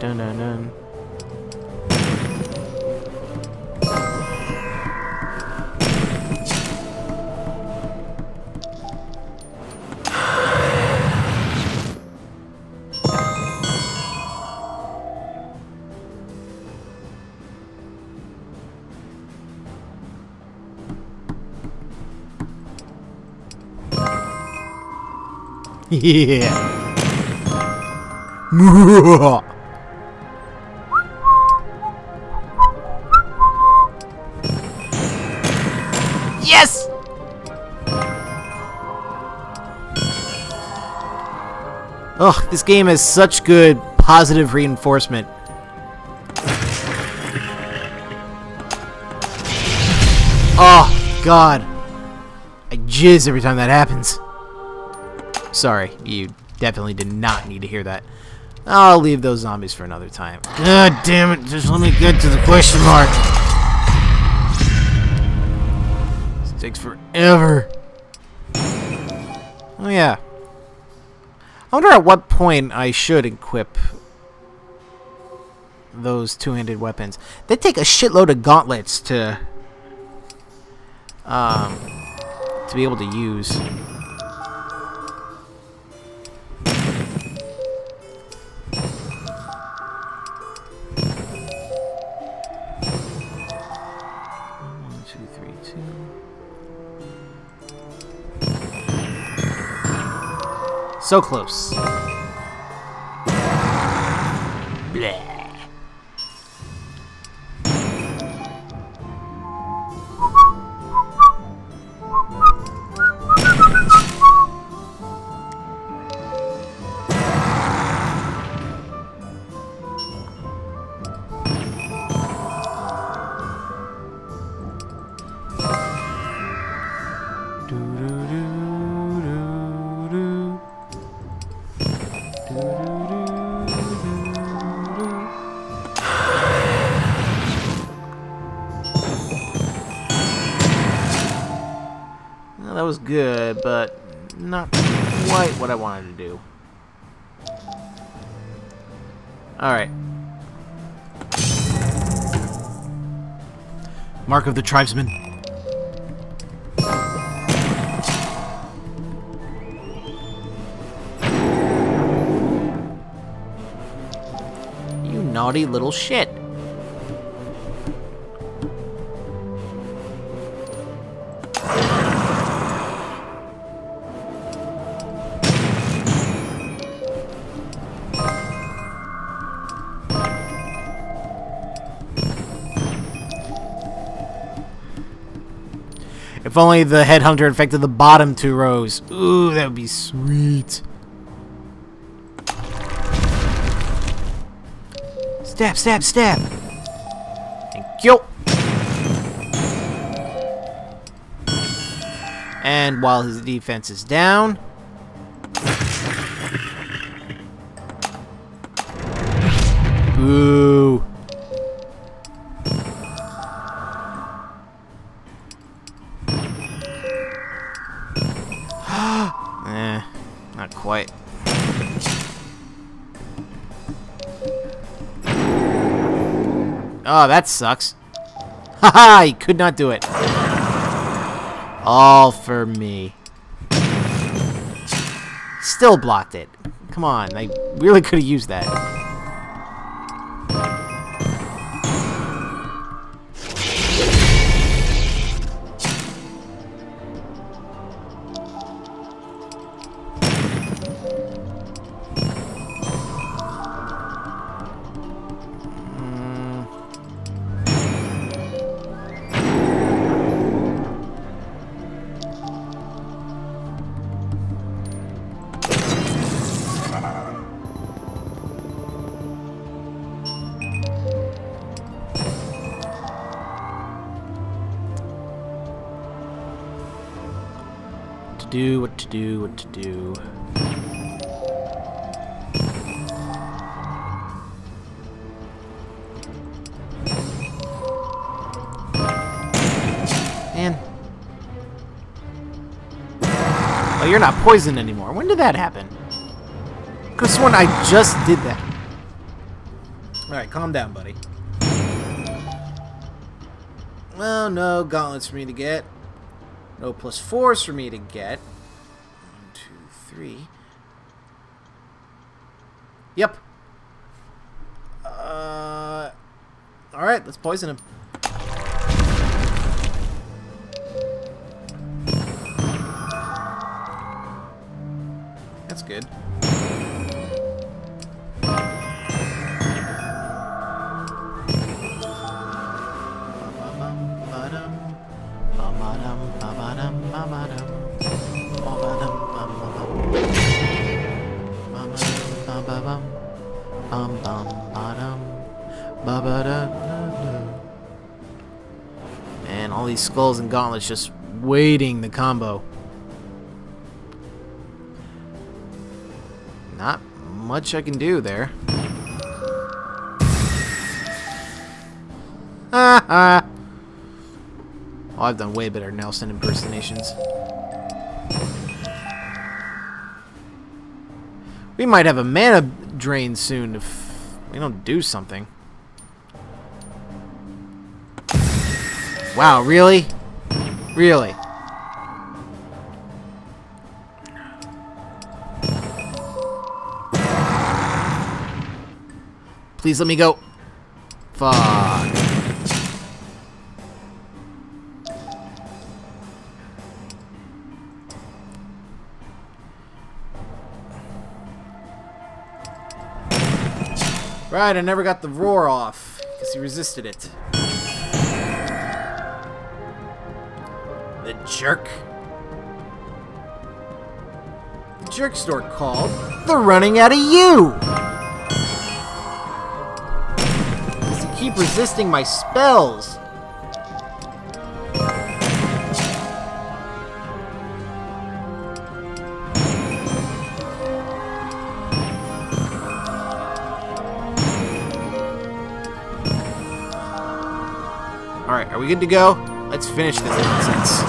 dun dun dun. Yeah. this game has such good positive reinforcement. Oh, God. I jizz every time that happens. Sorry, you definitely did not need to hear that. I'll leave those zombies for another time. God damn it, just let me get to the question mark. This takes forever. Oh yeah. I wonder at what point I should equip those two-handed weapons. They take a shitload of gauntlets to um to be able to use. So close. Was good, but not quite what I wanted to do. Alright. Mark of the Tribesman. You naughty little shit. If only the headhunter infected the bottom two rows. Ooh, that would be sweet. Stab, stab, stab. Thank you. And while his defense is down. Ooh. Oh, that sucks. Haha, he could not do it. All for me. Still blocked it. Come on, I really could have used that. Do, what to do, what to do. Man. Oh, you're not poisoned anymore. When did that happen? Have sworn I just did that. Alright, calm down, buddy. Well, no gauntlets for me to get. No plus fours for me to get. One, two, three. Yep. Uh, Alright, let's poison him. That's good. And all these skulls and gauntlets just waiting the combo. Not much I can do there. Ha ha! Oh, I've done way better Nelson impersonations. We might have a mana drain soon if we don't do something. Wow, really? Really? Please let me go. Fuck. Right, I never got the roar off, because he resisted it. The jerk. The jerk store called. They're running out of you! You keep resisting my spells. We good to go? Let's finish this nonsense.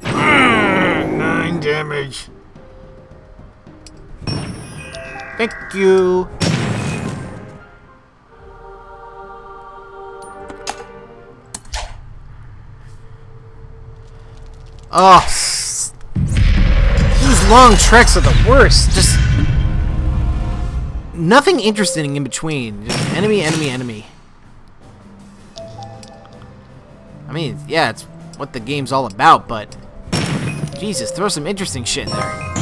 Mm, nine damage. Thank you. Oh, long treks are the worst. Just nothing interesting in between. Just enemy, enemy, enemy. I mean, yeah, it's what the game's all about, but Jesus, throw some interesting shit in there.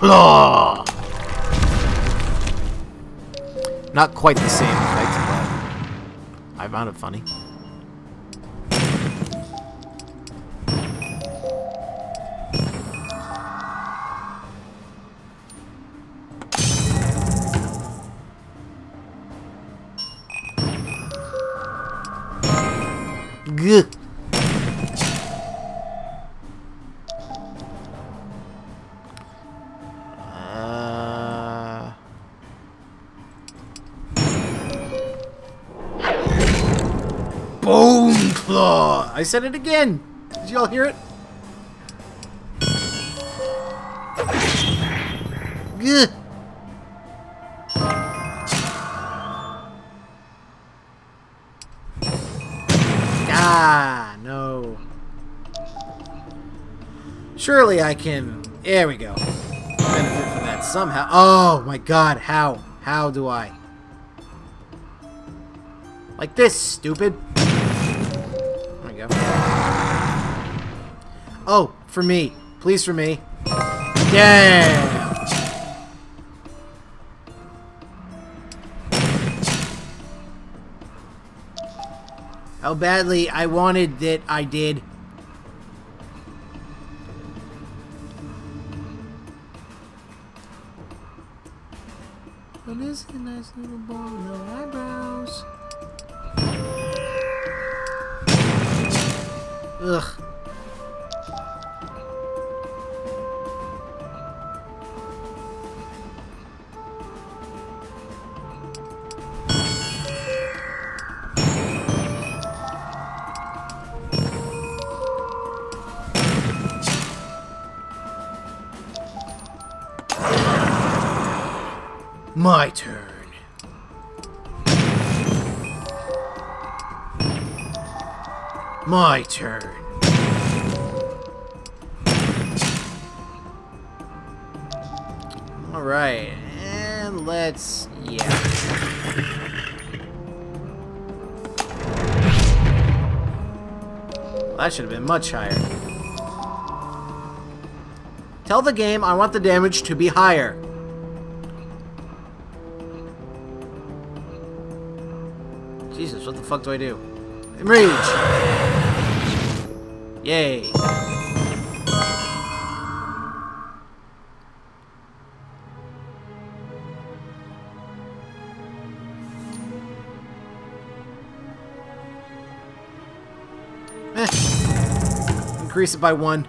Claw! Not quite the same effect, but I found it funny. Gah. I said it again! Did y'all hear it? Gah. Ah, no. Surely I can... There we go. Benefit from that somehow. Oh my god, how? How do I? Like this, stupid. Oh, for me. Please for me. Yeah. How badly I wanted that I did. What is a nice little ball. My turn. My turn. Alright, and let's... yeah. that should have been much higher. Tell the game I want the damage to be higher. Fuck do I do? Enrage! Yay. Eh. Increase it by one.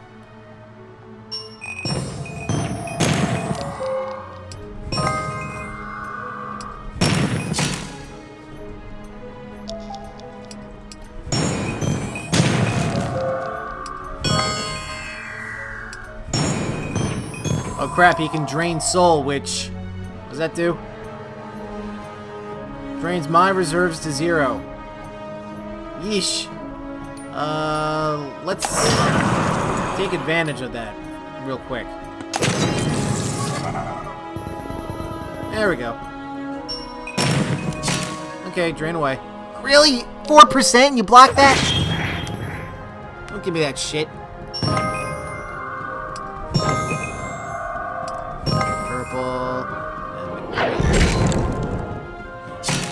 Oh crap, he can drain soul, which... What does that do? Drains my reserves to zero. Yeesh. Uh, let's take advantage of that real quick. There we go. Okay, drain away. Really? 4%? You block that? Don't give me that shit.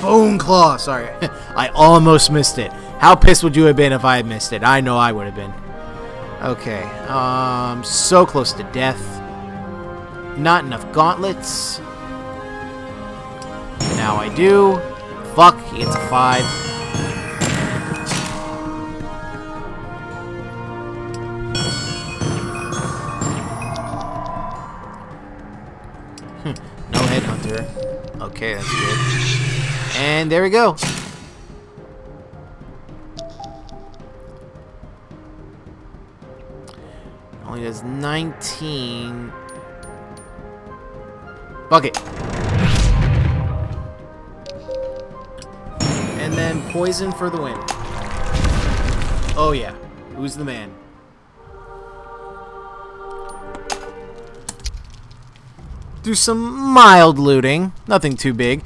Bone Claw! Sorry. I almost missed it. How pissed would you have been if I had missed it? I know I would have been. Okay. Um, so close to death. Not enough gauntlets. Now I do. Fuck, gets a 5. no headhunter. Okay, that's good. And there we go. Only does 19. Bucket. And then poison for the win. Oh yeah. Who's the man? Do some mild looting. Nothing too big.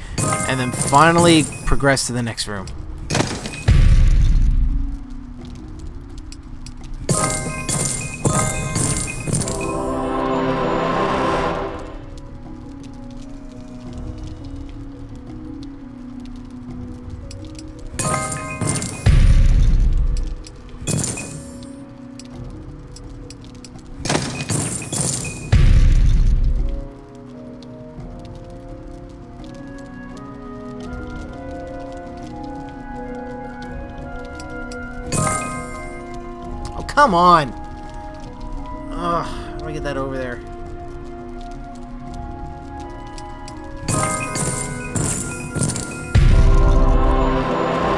And then finally progress to the next room. Come on! Ugh, do I get that over there?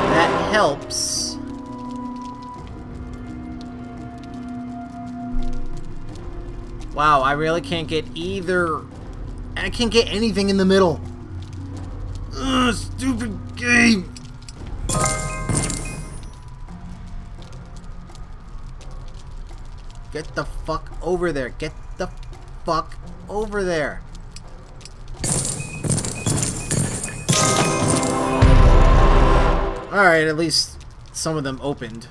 That helps. Wow, I really can't get either... I can't get anything in the middle. Ugh, stupid game! Get the fuck over there. Get the fuck over there. Alright, at least some of them opened.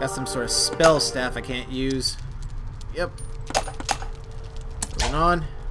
Got some sort of spell staff I can't use. Yep on.